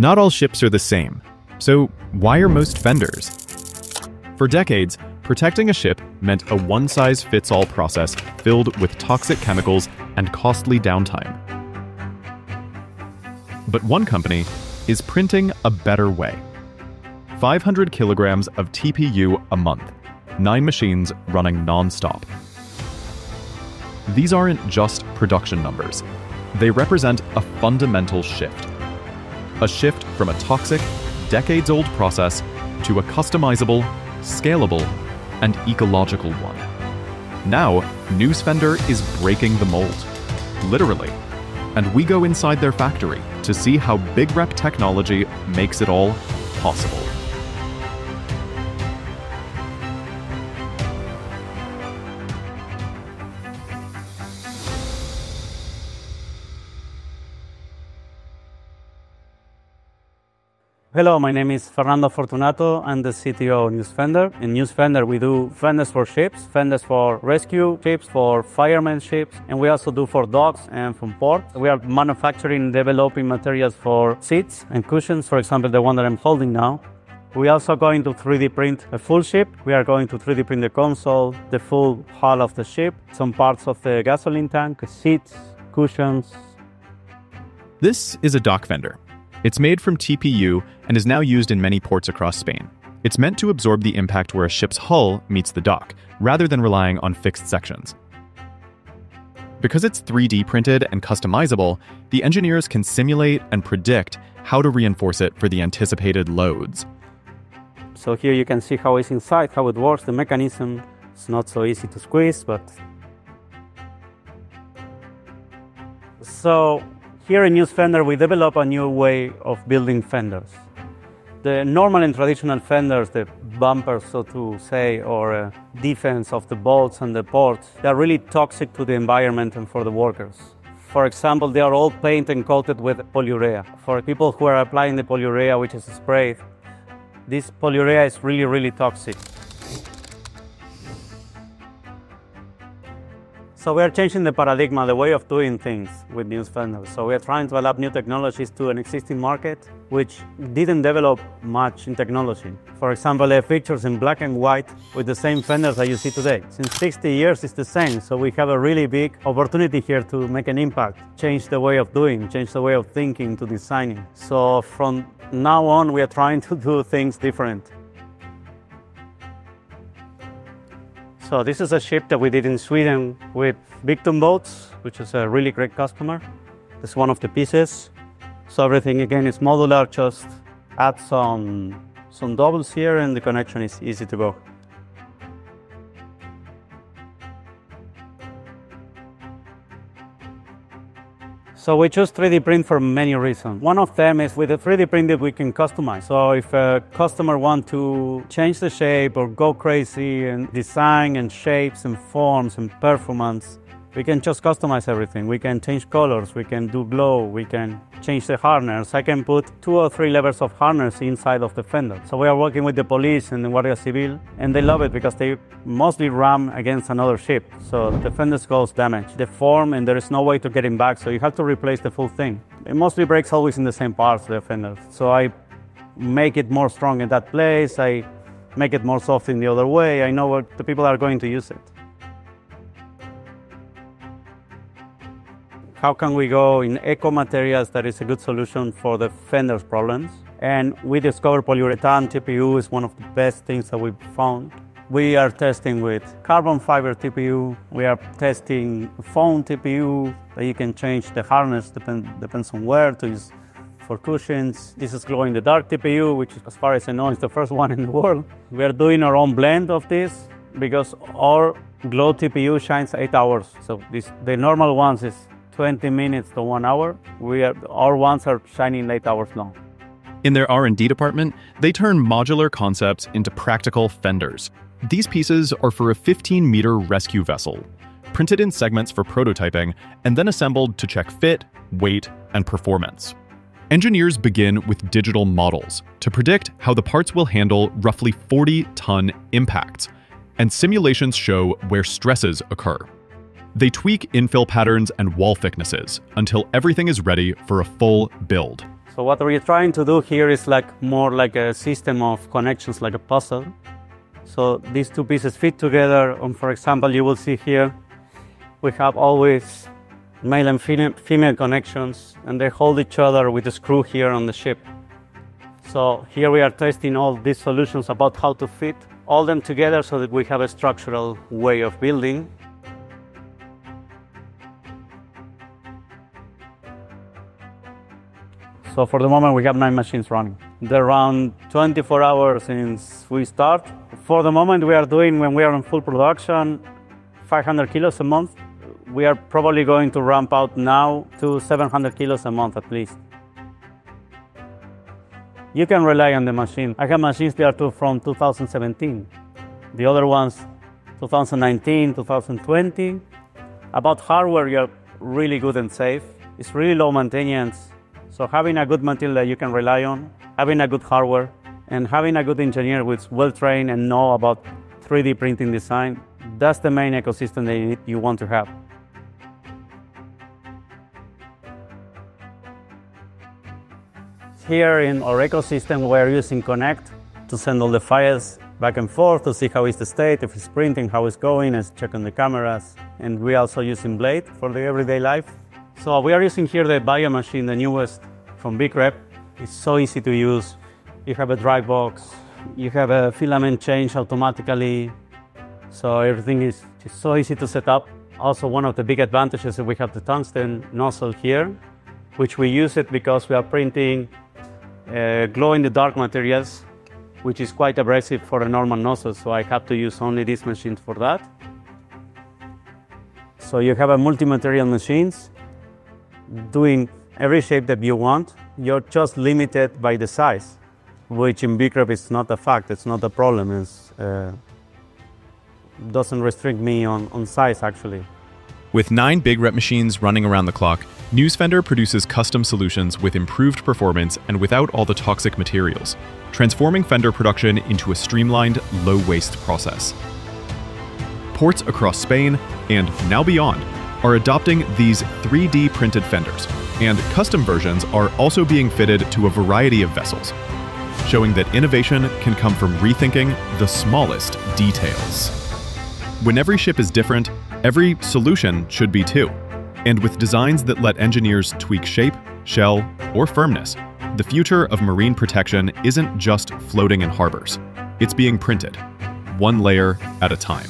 Not all ships are the same, so why are most fenders? For decades, protecting a ship meant a one size fits all process filled with toxic chemicals and costly downtime. But one company is printing a better way 500 kilograms of TPU a month, nine machines running non stop. These aren't just production numbers, they represent a fundamental shift. A shift from a toxic, decades old process to a customizable, scalable, and ecological one. Now, Newsfender is breaking the mold, literally. And we go inside their factory to see how BigRep technology makes it all possible. Hello, my name is Fernando Fortunato. I'm the CTO of Newsfender. In Newsfender, we do fenders for ships, fenders for rescue ships, for firemen ships, and we also do for docks and from ports. We are manufacturing, and developing materials for seats and cushions, for example, the one that I'm holding now. We also going to 3D print a full ship. We are going to 3D print the console, the full hull of the ship, some parts of the gasoline tank, seats, cushions. This is a dock fender. It's made from TPU and is now used in many ports across Spain. It's meant to absorb the impact where a ship's hull meets the dock, rather than relying on fixed sections. Because it's 3D printed and customizable, the engineers can simulate and predict how to reinforce it for the anticipated loads. So here you can see how it's inside, how it works, the mechanism. It's not so easy to squeeze, but so here in Newsfender, we develop a new way of building fenders. The normal and traditional fenders, the bumpers, so to say, or uh, defense of the bolts and the ports, they are really toxic to the environment and for the workers. For example, they are all painted and coated with polyurea. For people who are applying the polyurea, which is sprayed, this polyurea is really, really toxic. So we are changing the paradigm, the way of doing things with Newsfender. So we are trying to adapt new technologies to an existing market, which didn't develop much in technology. For example, they pictures in black and white with the same fenders that you see today. Since 60 years, it's the same. So we have a really big opportunity here to make an impact, change the way of doing, change the way of thinking to designing. So from now on, we are trying to do things different. So this is a ship that we did in Sweden with Victum Boats, which is a really great customer. Is one of the pieces. So everything again is modular, just add some, some doubles here and the connection is easy to go. So we choose 3D print for many reasons. One of them is with the 3D printed we can customize. So if a customer want to change the shape or go crazy and design and shapes and forms and performance, we can just customize everything. We can change colors, we can do glow, we can change the harness. I can put two or three levels of harness inside of the fender. So we are working with the police and the Guardia Civil, and they love it because they mostly ram against another ship. So the fenders goes damaged, the form, and there is no way to get it back. So you have to replace the full thing. It mostly breaks always in the same parts, the fenders. So I make it more strong in that place. I make it more soft in the other way. I know what the people are going to use it. How can we go in eco materials that is a good solution for the fenders problems. And we discovered polyurethane TPU is one of the best things that we've found. We are testing with carbon fiber TPU. We are testing foam TPU that you can change the harness, depend, depends on where to use for cushions. This is glow in the dark TPU, which as far as I know is the first one in the world. We are doing our own blend of this because our glow TPU shines eight hours. So this, the normal ones is 20 minutes to one hour. We are, our ones are shining eight hours long. In their R&D department, they turn modular concepts into practical fenders. These pieces are for a 15-meter rescue vessel, printed in segments for prototyping and then assembled to check fit, weight, and performance. Engineers begin with digital models to predict how the parts will handle roughly 40-ton impacts, and simulations show where stresses occur. They tweak infill patterns and wall thicknesses until everything is ready for a full build. So what we're trying to do here is like more like a system of connections, like a puzzle. So these two pieces fit together. And for example, you will see here, we have always male and female connections, and they hold each other with a screw here on the ship. So here we are testing all these solutions about how to fit all them together so that we have a structural way of building. So for the moment we have nine machines running. They're around 24 hours since we start. For the moment we are doing, when we are in full production, 500 kilos a month we are probably going to ramp out now to 700 kilos a month at least. You can rely on the machine. I have machines there too from 2017. The other ones, 2019, 2020. About hardware, you're really good and safe. It's really low maintenance. So having a good material that you can rely on, having a good hardware, and having a good engineer who's well trained and know about 3D printing design, that's the main ecosystem that you want to have. Here in our ecosystem, we're using Connect to send all the files back and forth to see how is the state, if it's printing, how it's going, and check on the cameras. And we also using Blade for the everyday life. So we are using here the VIIO machine, the newest from BigRep. It's so easy to use. You have a dry box, you have a filament change automatically. So everything is just so easy to set up. Also, one of the big advantages is we have the tungsten nozzle here, which we use it because we are printing uh, glow in the dark materials, which is quite abrasive for a normal nozzle, so I have to use only this machine for that. So you have a multi-material machines doing every shape that you want. You're just limited by the size, which in BigRep is not a fact, it's not a problem. It uh, doesn't restrict me on, on size actually. With nine BigRep machines running around the clock, Newsfender produces custom solutions with improved performance and without all the toxic materials, transforming fender production into a streamlined, low-waste process. Ports across Spain, and now beyond, are adopting these 3D printed fenders, and custom versions are also being fitted to a variety of vessels, showing that innovation can come from rethinking the smallest details. When every ship is different, every solution should be too. And with designs that let engineers tweak shape, shell, or firmness, the future of marine protection isn't just floating in harbors. It's being printed, one layer at a time.